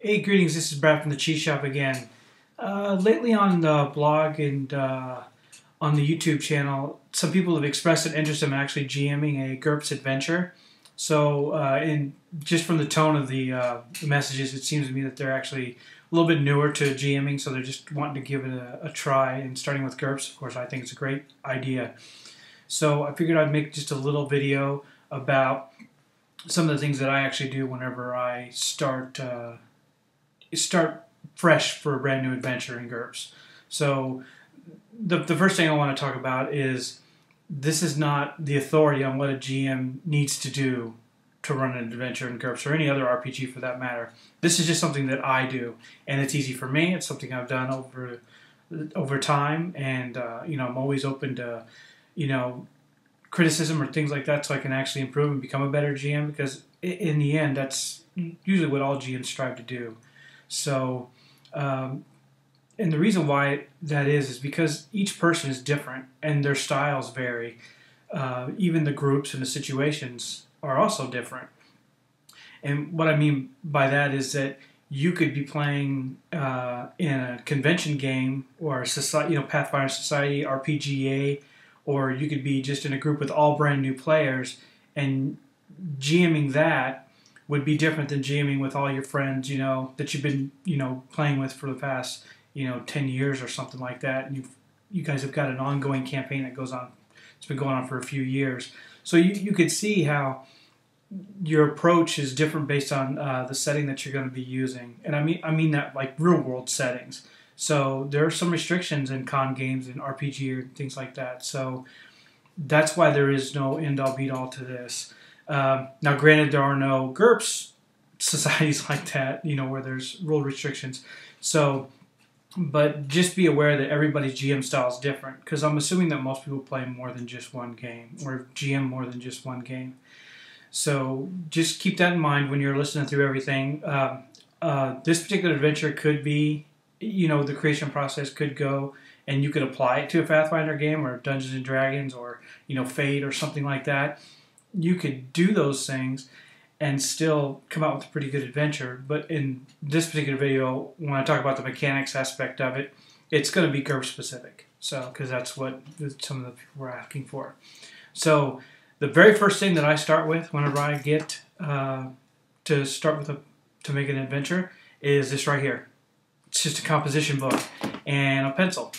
Hey, greetings. This is Brad from the Cheese Shop again. Uh, lately on the blog and uh, on the YouTube channel, some people have expressed an interest in actually GMing a GURPS adventure. So, uh, in just from the tone of the, uh, messages, it seems to me that they're actually a little bit newer to GMing, so they're just wanting to give it a, a try. And starting with GURPS, of course, I think it's a great idea. So, I figured I'd make just a little video about some of the things that I actually do whenever I start uh, start fresh for a brand new adventure in GURPS. So the, the first thing I want to talk about is this is not the authority on what a GM needs to do to run an adventure in GURPS or any other RPG for that matter. This is just something that I do, and it's easy for me. It's something I've done over over time, and uh, you know I'm always open to you know criticism or things like that, so I can actually improve and become a better GM. Because in the end, that's usually what all GMs strive to do. So, um, and the reason why that is is because each person is different and their styles vary. Uh, even the groups and the situations are also different. And what I mean by that is that you could be playing uh, in a convention game or a society, you know, Pathfinder Society, RPGA, or you could be just in a group with all brand new players and GMing that would be different than GMing with all your friends, you know, that you've been, you know, playing with for the past, you know, 10 years or something like that. And you've, you guys have got an ongoing campaign that goes on, it's been going on for a few years. So you, you could see how your approach is different based on uh, the setting that you're going to be using. And I mean, I mean that like real world settings. So there are some restrictions in con games and RPG or things like that. So that's why there is no end all be all to this. Um, now, granted, there are no GURPS societies like that, you know, where there's rule restrictions. So, but just be aware that everybody's GM style is different because I'm assuming that most people play more than just one game or GM more than just one game. So just keep that in mind when you're listening through everything. Um, uh, this particular adventure could be, you know, the creation process could go and you could apply it to a Pathfinder game or Dungeons and Dragons or, you know, Fate or something like that you could do those things and still come out with a pretty good adventure. But in this particular video, when I talk about the mechanics aspect of it, it's going to be GURPS specific. So, because that's what some of the people were asking for. So, the very first thing that I start with whenever I get uh, to start with a to make an adventure is this right here. It's just a composition book and a pencil.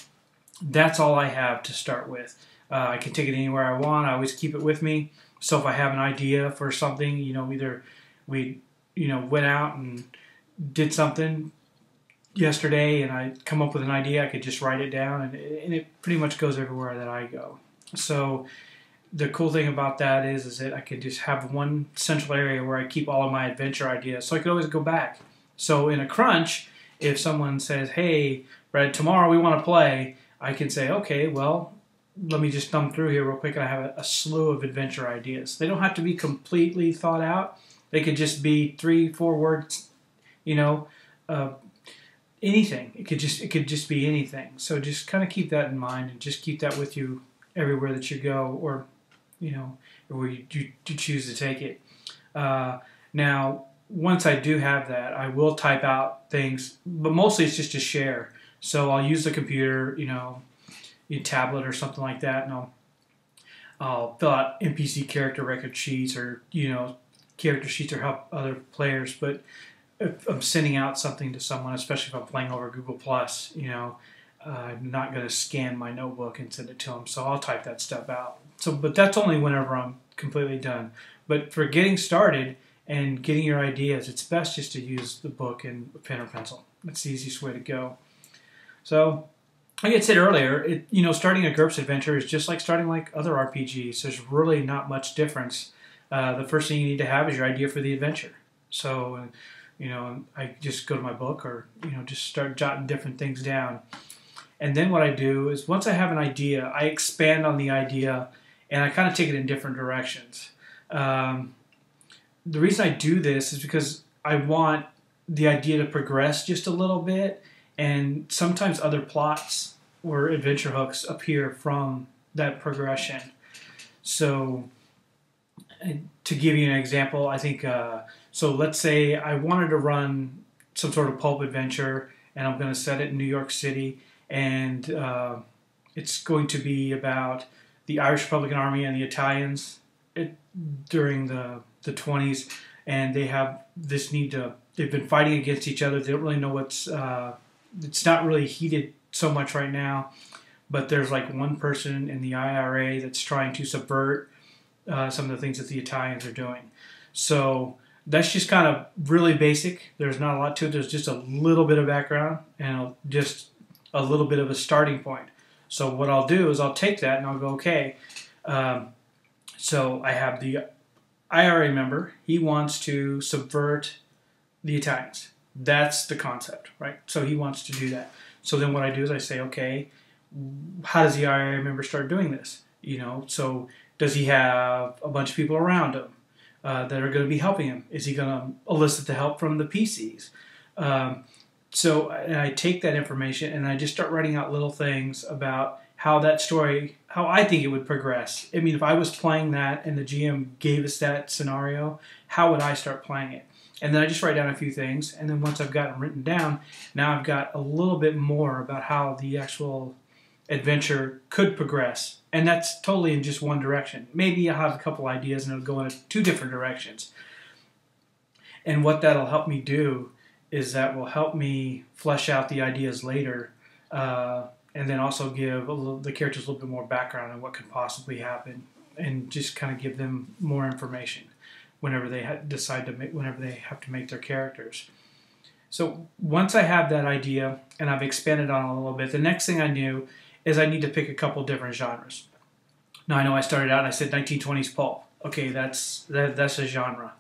That's all I have to start with. Uh, I can take it anywhere I want. I always keep it with me. So if I have an idea for something, you know, either we, you know, went out and did something yesterday and I come up with an idea, I could just write it down and it, and it pretty much goes everywhere that I go. So the cool thing about that is, is that I could just have one central area where I keep all of my adventure ideas. So I could always go back. So in a crunch, if someone says, hey, Brad, tomorrow we want to play, I can say, okay, well, let me just thumb through here real quick. and I have a, a, slew of adventure ideas. They don't have to be completely thought out. They could just be three, four words. You know, uh, anything. It could just it could just be anything. So just kind of keep that in mind and just keep that with you everywhere that you go, or you know, where you, you, you choose to take it. Uh, now, once I do have that, I will type out things, but mostly it's just to share. So I'll use the computer, you know, a tablet or something like that, and I'll I'll fill out NPC character record sheets or you know character sheets or help other players. But if I'm sending out something to someone, especially if I'm playing over Google Plus, you know, uh, I'm not going to scan my notebook and send it to them. So I'll type that stuff out. So, but that's only whenever I'm completely done. But for getting started and getting your ideas, it's best just to use the book and a pen or pencil. That's the easiest way to go. So like I said earlier, it, you know, starting a GURPS adventure is just like starting like other RPGs. There's really not much difference. Uh, the first thing you need to have is your idea for the adventure. So, you know, I just go to my book or you know just start jotting different things down. And then what I do is once I have an idea, I expand on the idea and I kind of take it in different directions. Um, the reason I do this is because I want the idea to progress just a little bit and sometimes other plots or adventure hooks appear from that progression. So, to give you an example, I think uh, so. Let's say I wanted to run some sort of pulp adventure, and I'm going to set it in New York City, and uh, it's going to be about the Irish Republican Army and the Italians it, during the the 20s, and they have this need to. They've been fighting against each other. They don't really know what's. Uh, it's not really heated so much right now, but there's like one person in the IRA that's trying to subvert uh, some of the things that the Italians are doing. So that's just kind of really basic. There's not a lot to it. There's just a little bit of background and just a little bit of a starting point. So what I'll do is I'll take that and I'll go, okay. Um, so I have the IRA member. He wants to subvert the Italians. That's the concept, right? So he wants to do that. So then what I do is I say, okay, how does the IRA member start doing this? You know, so does he have a bunch of people around him uh, that are going to be helping him? Is he going to elicit the help from the PCs? Um, so I, I take that information and I just start writing out little things about how that story, how I think it would progress. I mean, if I was playing that and the GM gave us that scenario, how would I start playing it? And then I just write down a few things, and then once I've got them written down, now I've got a little bit more about how the actual adventure could progress. And that's totally in just one direction. Maybe I'll have a couple ideas and it'll go in two different directions. And what that'll help me do is that will help me flesh out the ideas later, uh, and then also give little, the characters a little bit more background on what could possibly happen, and just kind of give them more information whenever they ha- decide to make whenever they have to make their characters. So once I have that idea and I've expanded on it a little bit, the next thing I knew is I need to pick a couple different genres. Now I know I started out and I said 1920s pulp. Okay, that's that, that's a genre.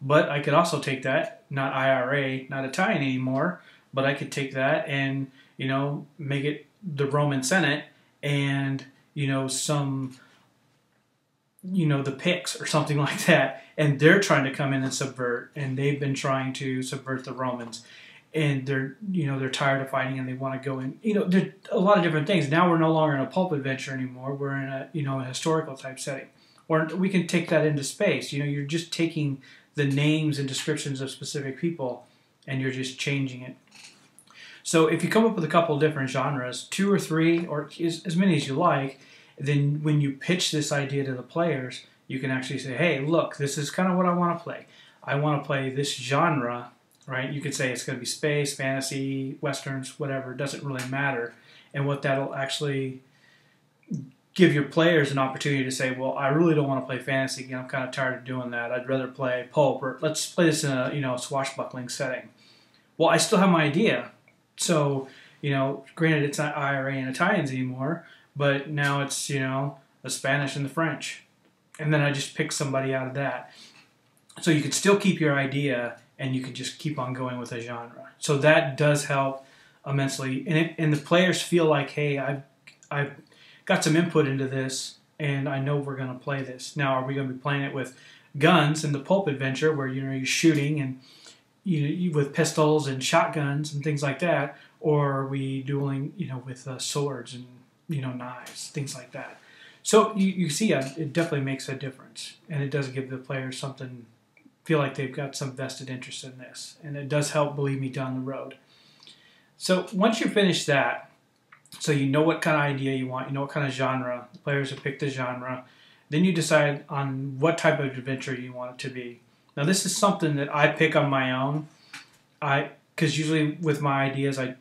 But I could also take that, not IRA, not Italian anymore, but I could take that and, you know, make it the Roman Senate and, you know, some, you know, the Picts or something like that. And they're trying to come in and subvert, and they've been trying to subvert the Romans. And they're, you know, they're tired of fighting and they want to go in. You know, there's a lot of different things. Now we're no longer in a pulp adventure anymore. We're in a, you know, a historical type setting. Or we can take that into space. You know, you're just taking the names and descriptions of specific people and you're just changing it. So if you come up with a couple different genres, two or three, or as, as many as you like, then when you pitch this idea to the players, you can actually say, hey, look, this is kind of what I want to play. I want to play this genre, right? You could say it's going to be space, fantasy, westerns, whatever. It doesn't really matter. And what that'll actually give your players an opportunity to say, well, I really don't want to play fantasy again. I'm kind of tired of doing that. I'd rather play pulp or let's play this in a you know swashbuckling setting. Well, I still have my idea. So you know, granted, it's not IRA and Italians anymore, but now it's you know the Spanish and the French, and then I just pick somebody out of that. So you could still keep your idea, and you could just keep on going with a genre. So that does help immensely, and it, and the players feel like, hey, I've I've got some input into this, and I know we're going to play this. Now, are we going to be playing it with guns in the pulp adventure, where you know you're shooting and you know, with pistols and shotguns and things like that, or are we dueling, you know, with uh, swords and you know knives, things like that? So you, you see, uh, it definitely makes a difference, and it does give the players something feel like they've got some vested interest in this, and it does help, believe me, down the road. So once you finish that, so you know what kind of idea you want, you know what kind of genre. The players have picked the genre. Then you decide on what type of adventure you want it to be. Now this is something that I pick on my own. I because usually with my ideas, I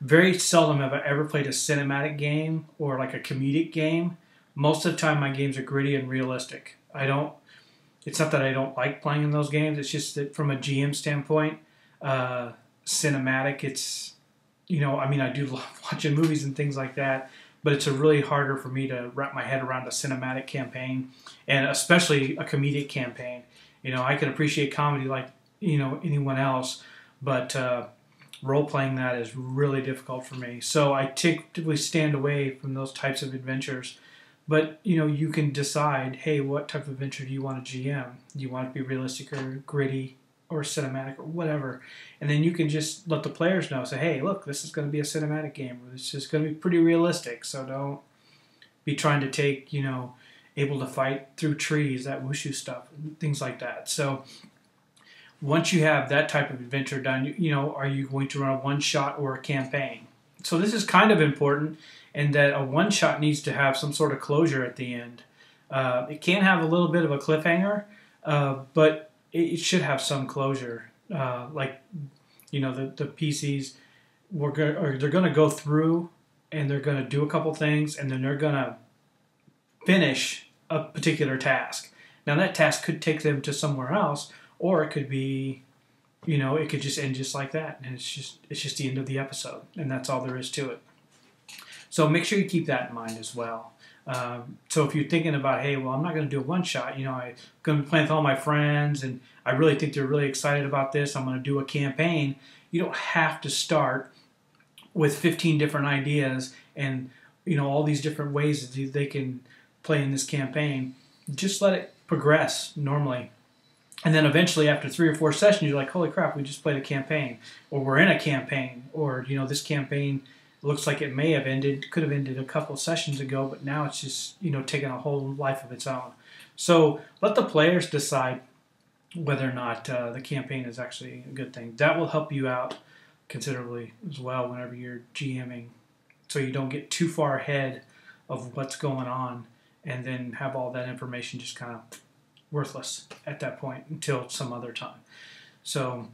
very seldom have I ever played a cinematic game or like a comedic game. Most of the time, my games are gritty and realistic. I don't. It's not that I don't like playing in those games. It's just that from a GM standpoint, uh, cinematic. It's you know, I mean, I do love watching movies and things like that, but it's a really harder for me to wrap my head around a cinematic campaign, and especially a comedic campaign. You know, I can appreciate comedy like you know anyone else, but uh, role playing that is really difficult for me. So I typically stand away from those types of adventures. But you know, you can decide, hey, what type of adventure do you want to GM? Do you want it to be realistic or gritty? or cinematic or whatever. And then you can just let the players know, say, hey, look, this is going to be a cinematic game. This is going to be pretty realistic. So don't be trying to take, you know, able to fight through trees, that wushu stuff, things like that. So once you have that type of adventure done, you, you know, are you going to run a one shot or a campaign? So this is kind of important in that a one shot needs to have some sort of closure at the end. Uh, it can have a little bit of a cliffhanger, uh, but it, should have some closure. Uh, like, you know, the, the PCs, we're go- they're going to go through and they're going to do a couple things and then they're going to finish a particular task. Now that task could take them to somewhere else, or it could be, you know, it could just end just like that, and it's just it's just the end of the episode, and that's all there is to it. So make sure you keep that in mind as well. Um, so if you're thinking about, hey, well, I'm not going to do a one shot, you know, I'm going to be playing with all my friends, and I really think they're really excited about this. I'm going to do a campaign. You don't have to start with 15 different ideas and you know all these different ways that they can play in this campaign. Just let it progress normally. And then eventually, after three or four sessions, you're like, holy crap, we just played a campaign. Or we're in a campaign. Or, you know, this campaign looks like it may have ended, could have ended a couple sessions ago, but now it's just, you know, taking a whole life of its own. So let the players decide whether or not uh, the campaign is actually a good thing. That will help you out considerably as well whenever you're GMing so you don't get too far ahead of what's going on and then have all that information just kind of worthless at that point until some other time. So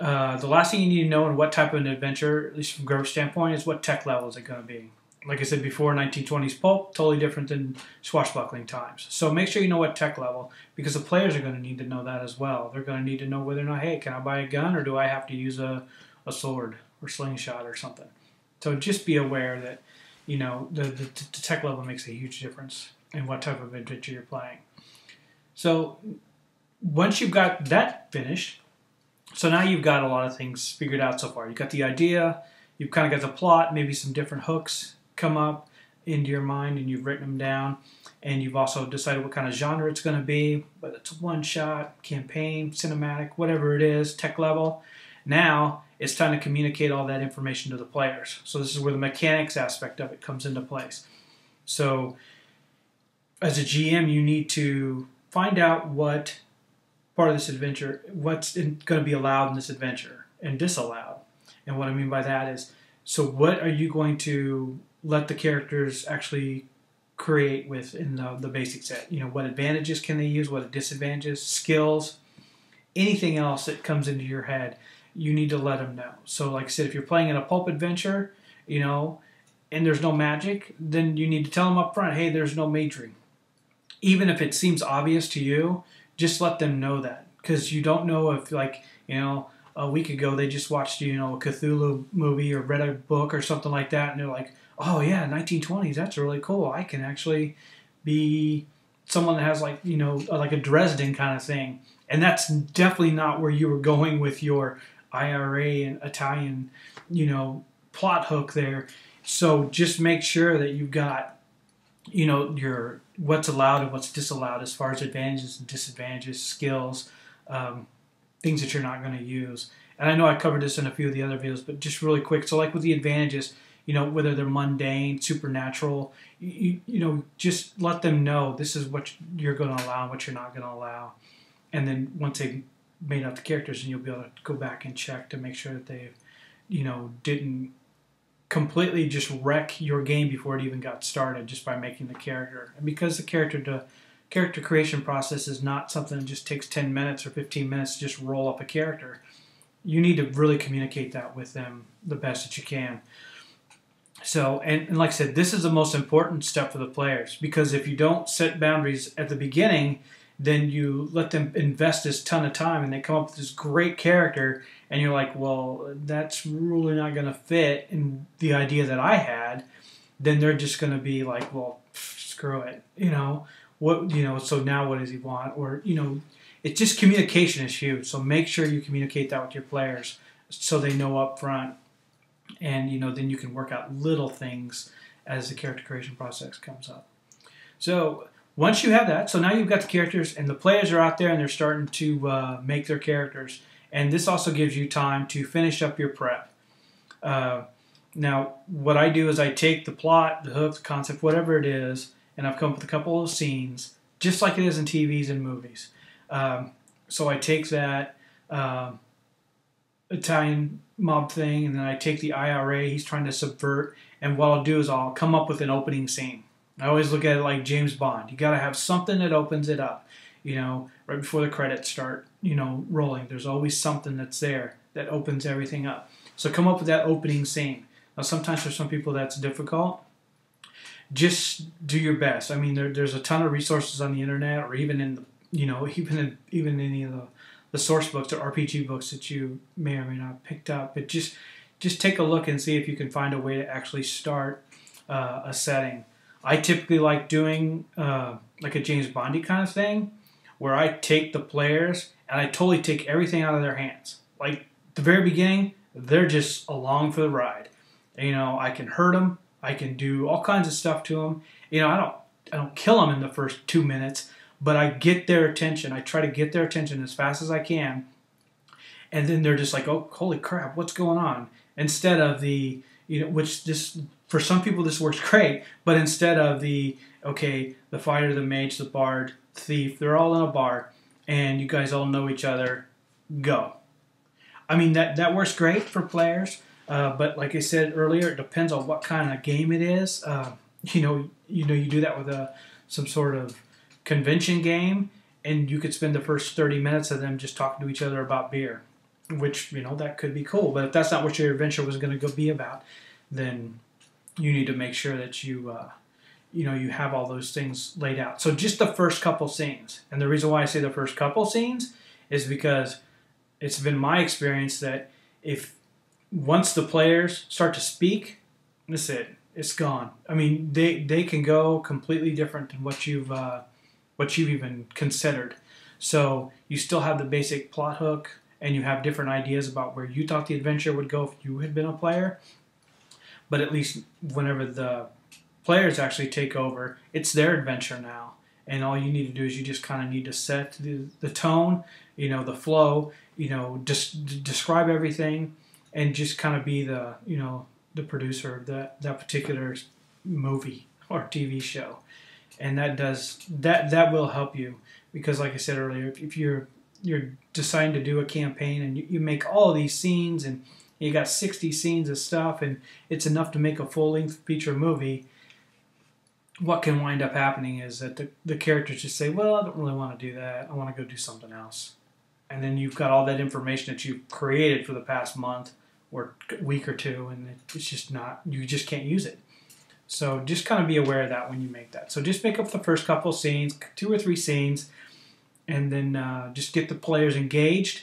uh, the last thing you need to know in what type of an adventure, at least from GURPS standpoint, is what tech level is it going to be. Like I said before, 1920s pulp, totally different than swashbuckling times. So make sure you know what tech level, because the players are going to need to know that as well. They're going to need to know whether or not, hey, can I buy a gun or do I have to use a, a sword or slingshot or something. So just be aware that, you know, the, the, the tech level makes a huge difference in what type of adventure you're playing. So once you've got that finished, so now you've got a lot of things figured out so far. You've got the idea, you've kind of got the plot, maybe some different hooks come up into your mind and you've written them down. And you've also decided what kind of genre it's going to be, whether it's one shot, campaign, cinematic, whatever it is, tech level. Now it's time to communicate all that information to the players. So this is where the mechanics aspect of it comes into place. So as a GM, you need to find out what part of this adventure, what's going to be allowed in this adventure and disallowed. And what I mean by that is, so what are you going to let the characters actually create with in the, the basic set? You know, what advantages can they use? What disadvantages? Skills? Anything else that comes into your head, you need to let them know. So, like I said, if you're playing in a pulp adventure, you know, and there's no magic, then you need to tell them up front, hey, there's no majoring even if it seems obvious to you, just let them know that because you don't know if like you know a week ago they just watched you know a Cthulhu movie or read a book or something like that, and they're like, oh yeah, 1920s, that's really cool. I can actually be someone that has like you know like a Dresden kind of thing, and that's definitely not where you were going with your IRA and Italian you know plot hook there. So just make sure that you've got you know your what's allowed and what's disallowed as far as advantages and disadvantages, skills, um, things that you're not going to use. And I know I covered this in a few of the other videos, but just really quick. So, like with the advantages, you know, whether they're mundane, supernatural, you, you know, just let them know this is what you're going to allow and what you're not going to allow. And then once they've made out the characters, and you'll be able to go back and check to make sure that they, you know, didn't completely just wreck your game before it even got started just by making the character. And because the character to character creation process is not something that just takes 10 minutes or 15 minutes to just roll up a character, you need to really communicate that with them the best that you can. So, and, and like I said, this is the most important step for the players because if you don't set boundaries at the beginning, then you let them invest this ton of time and they come up with this great character and you're like, well, that's really not going to fit in the idea that I had, then they're just going to be like, well, screw it, you know, what, you know, so now what does he want? Or, you know, it's just communication is huge. So make sure you communicate that with your players so they know up front. And, you know, then you can work out little things as the character creation process comes up. So once you have that, so now you've got the characters and the players are out there and they're starting to uh, make their characters and this also gives you time to finish up your prep. Uh, now, what I do is I take the plot, the hook, the concept, whatever it is, and I've come up with a couple of scenes, just like it is in TVs and movies. Um, so I take that, uh, Italian mob thing, and then I take the IRA he's trying to subvert, and what I'll do is I'll come up with an opening scene. I always look at it like James Bond. You got to have something that opens it up. You know, right before the credits start, you know, rolling. There's always something that's there that opens everything up. So come up with that opening scene. Now, sometimes for some people that's difficult. Just do your best. I mean, there, there's a ton of resources on the internet, or even in the, you know, even in even any of the, the source books or RPG books that you may or may not have picked up. But just just take a look and see if you can find a way to actually start uh, a setting. I typically like doing uh, like a James Bondy kind of thing, where I take the players and I totally take everything out of their hands. Like the very beginning, they're just along for the ride. You know, I can hurt them. I can do all kinds of stuff to them. You know, I don't I don't kill them in the first two minutes, but I get their attention. I try to get their attention as fast as I can, and then they're just like, "Oh, holy crap, what's going on?" Instead of the you know, which just for some people this works great, but instead of the okay, the fighter, the mage, the bard, thief, they're all in a bar, and you guys all know each other. Go. I mean that that works great for players, uh, but like I said earlier, it depends on what kind of game it is. Uh, you know, you know, you do that with a some sort of convention game, and you could spend the first thirty minutes of them just talking to each other about beer, which you know that could be cool. But if that's not what your adventure was going to go be about, then you need to make sure that you. Uh, you know you have all those things laid out so just the first couple scenes and the reason why i say the first couple scenes is because it's been my experience that if once the players start to speak, that's it. It's gone. I mean, they they can go completely different than what you've uh, what you've even considered. So you still have the basic plot hook, and you have different ideas about where you thought the adventure would go if you had been a player. But at least whenever the players actually take over, it's their adventure now, and all you need to do is you just kind of need to set the, the tone, you know, the flow, you know, just describe everything and just kind of be the, you know, the producer of that, that particular movie or TV show. And that does, that, that will help you because like I said earlier, if, if you're, you're deciding to do a campaign and you, you make all these scenes and you got 60 scenes of stuff and it's enough to make a full-length feature movie, what can wind up happening is that the, the characters just say, well, I don't really want to do that. I want to go do something else and then you've got all that information that you've created for the past month or week or two, and it's just not you just can't use it. So just kind of be aware of that when you make that. So just make up the first couple scenes, two or three scenes, and then uh, just get the players engaged,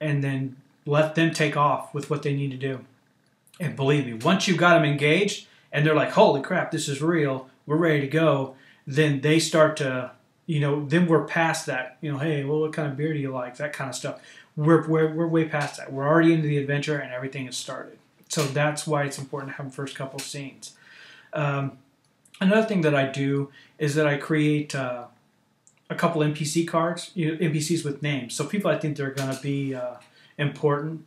and then let them take off with what they need to do. And believe me, once you've got them engaged, and they're like, "Holy crap, this is real! We're ready to go," then they start to you know, then we're past that. You know, hey, well, what kind of beer do you like? That kind of stuff. We're, we're, we're way past that. We're already into the adventure and everything has started. So that's why it's important to have the first couple scenes. Um, another thing that I do is that I create uh, a couple NPC cards, you know, NPCs with names. So people I think they're going to be uh, important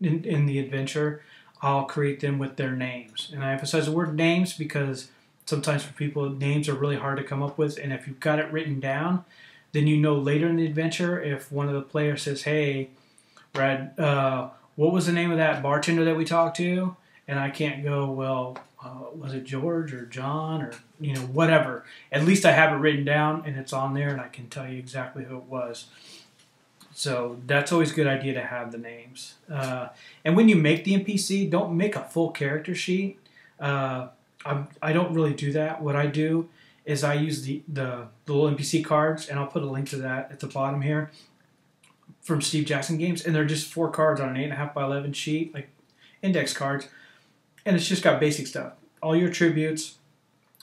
in, in the adventure, I'll create them with their names. And I emphasize the word names because sometimes for people names are really hard to come up with. And if you've got it written down then you know later in the adventure if one of the players says hey brad uh, what was the name of that bartender that we talked to? And i can't go well uh, was it george or john or you know whatever. At least i have it written down and it's on there and i can tell you exactly who it was so that's always a good idea to have the names uh, and when you make the npc don't make a full character sheet uh, I don't really do that. What I do is I use the, the, the little NPC cards, and I'll put a link to that at the bottom here from Steve Jackson Games, and they're just four cards on an eight and a half by eleven sheet, like index cards, and it's just got basic stuff. All your attributes,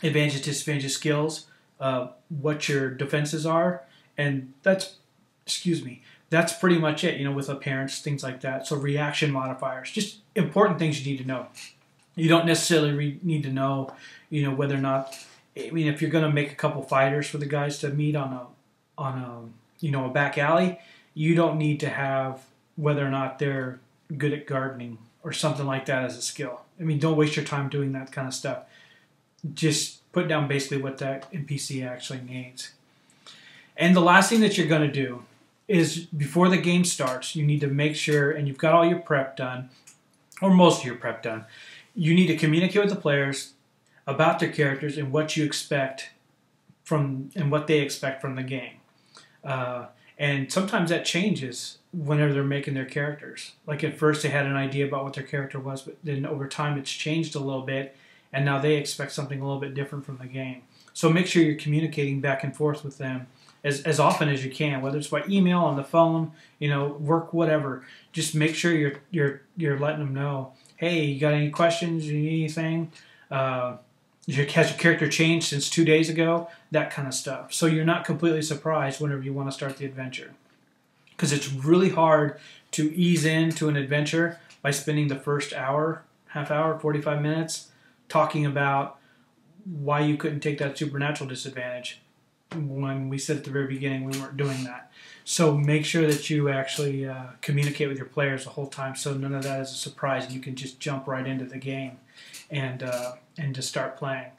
advantages, disadvantages, skills, uh, what your defenses are, and that's excuse me, that's pretty much it. You know, with appearance, things like that. So reaction modifiers, just important things you need to know you don't necessarily re- need to know, you know, whether or not. I mean, if you're going to make a couple fighters for the guys to meet on a on a you know a back alley, you don't need to have whether or not they're good at gardening or something like that as a skill. I mean, don't waste your time doing that kind of stuff. Just put down basically what that NPC actually needs. And the last thing that you're going to do is before the game starts, you need to make sure, and you've got all your prep done, or most of your prep done. You need to communicate with the players about their characters and what you expect from and what they expect from the game. Uh, and sometimes that changes whenever they're making their characters. Like at first they had an idea about what their character was, but then over time it's changed a little bit, and now they expect something a little bit different from the game. So make sure you're communicating back and forth with them as, as often as you can, whether it's by email, on the phone, you know, work, whatever. Just make sure you're you're you're letting them know, hey, you got any questions? You need anything? Uh, has your character changed since two days ago? That kind of stuff. So you're not completely surprised whenever you want to start the adventure. Because it's really hard to ease into an adventure by spending the first hour, half hour, 45 minutes talking about why you couldn't take that supernatural disadvantage. When we said at the very beginning we weren't doing that. So make sure that you actually uh, communicate with your players the whole time so none of that is a surprise and you can just jump right into the game and uh, and to start playing.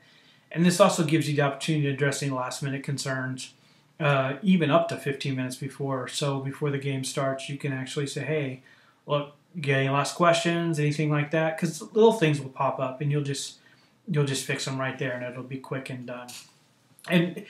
And this also gives you the opportunity to address any last minute concerns, uh, even up to 15 minutes before. So before the game starts, you can actually say, "Hey, look, get any last questions, anything like that?" Because little things will pop up, and you'll just you'll just fix them right there, and it'll be quick and done. And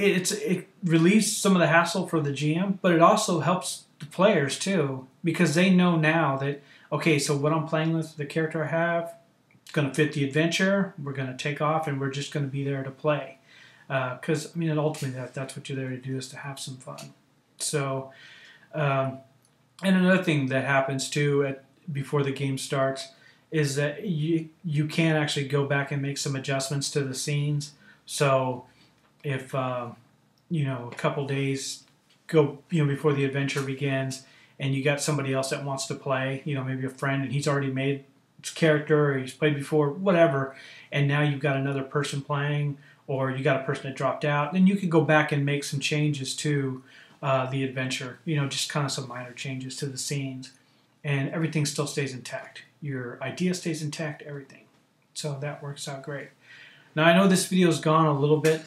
it's it relieves some of the hassle for the GM, but it also helps the players too because they know now that okay, so what I'm playing with, the character I have, it's going to fit the adventure. We're going to take off, and we're just going to be there to play. Because uh, I mean, ultimately, that that's what you're there to do is to have some fun. So, um, and another thing that happens too at before the game starts is that you you can actually go back and make some adjustments to the scenes. So, if uh, you know a couple days go you know before the adventure begins and you got somebody else that wants to play, you know, maybe a friend, and he's already made his character or he's played before, whatever, and now you've got another person playing or you got a person that dropped out, then you can go back and make some changes to uh, the adventure. You know, just kind of some minor changes to the scenes, and everything still stays intact. Your idea stays intact, everything. So that works out great. Now I know this video's gone a little bit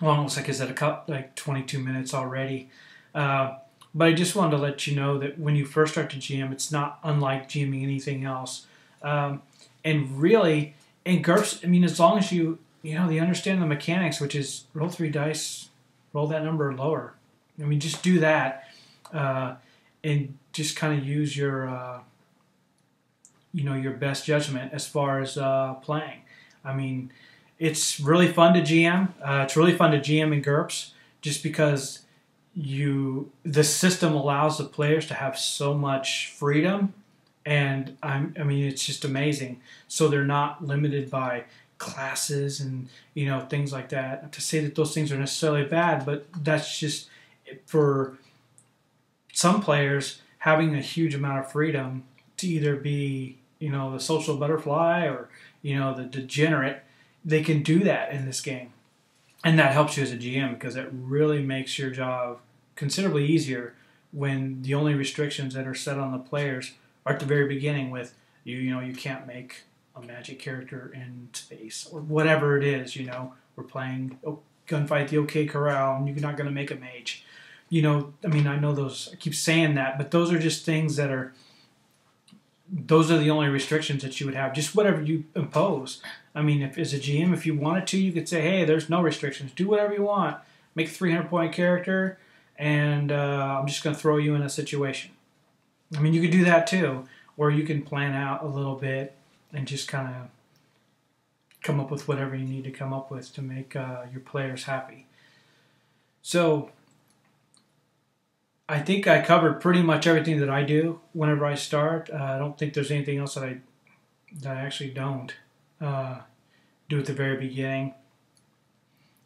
long. Looks like it's at a cut like 22 minutes already. Uh, but I just wanted to let you know that when you first start to GM, it's not unlike GMing anything else. Um, and really, in GURPS, I mean, as long as you, you know, they understand the mechanics, which is roll three dice, roll that number lower. I mean, just do that, uh, and just kind of use your, uh, you know, your best judgment as far as uh, playing. I mean, it's really fun to GM. Uh, it's really fun to GM in GURPS, just because you the system allows the players to have so much freedom and I'm, I mean it's just amazing. So they're not limited by classes and you know things like that. To say that those things are necessarily bad, but that's just for some players having a huge amount of freedom to either be you know the social butterfly or you know the degenerate. They can do that in this game, and that helps you as a GM because it really makes your job considerably easier when the only restrictions that are set on the players are at the very beginning with you you know you can't make a magic character in space or whatever it is you know. We're playing oh, gunfight the OK Corral and you're not going to make a mage. You know I mean I know those I keep saying that but those are just things that are those are the only restrictions that you would have. Just whatever you impose. I mean if as a GM if you wanted to you could say hey there's no restrictions. Do whatever you want. Make a 300 point character and uh, I'm just going to throw you in a situation. I mean, you could do that too, or you can plan out a little bit and just kind of come up with whatever you need to come up with to make uh, your players happy. So, I think I covered pretty much everything that I do whenever I start. Uh, I don't think there's anything else that I that I actually don't uh, do at the very beginning.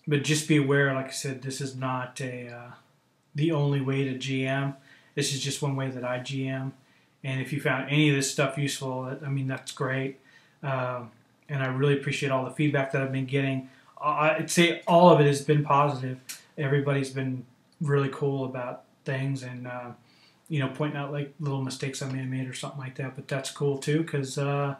But just be aware, like I said, this is not a uh, the only way to GM. This is just one way that I GM. And if you found any of this stuff useful, I mean, that's great. Um, and I really appreciate all the feedback that I've been getting. I'd say all of it has been positive. Everybody's been really cool about things and, uh, you know, pointing out like little mistakes I may have made or something like that. But that's cool too because uh,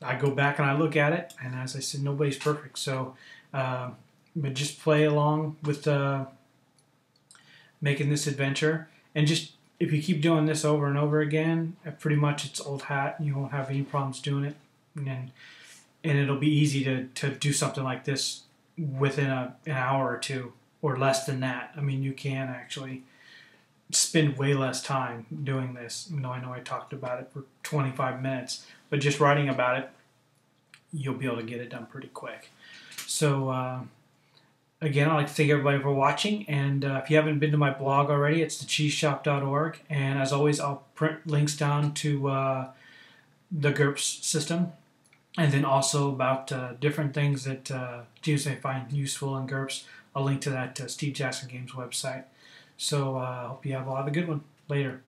I go back and I look at it. And as I said, nobody's perfect. So, uh, but just play along with uh, making this adventure. And just if you keep doing this over and over again, uh, pretty much it's old hat. You won't have any problems doing it, and and it'll be easy to to do something like this within a, an hour or two or less than that. I mean, you can actually spend way less time doing this. Even though I know I talked about it for 25 minutes, but just writing about it, you'll be able to get it done pretty quick. So. Uh, again, I'd like to thank everybody for watching. And uh, if you haven't been to my blog already, it's thecheeseshop.org. And as always, I'll print links down to uh, the GURPS system. And then also about uh, different things that uh, students may find useful in GURPS. I'll link to that to Steve Jackson Games website. So I uh, hope you have a lot of a good one. Later.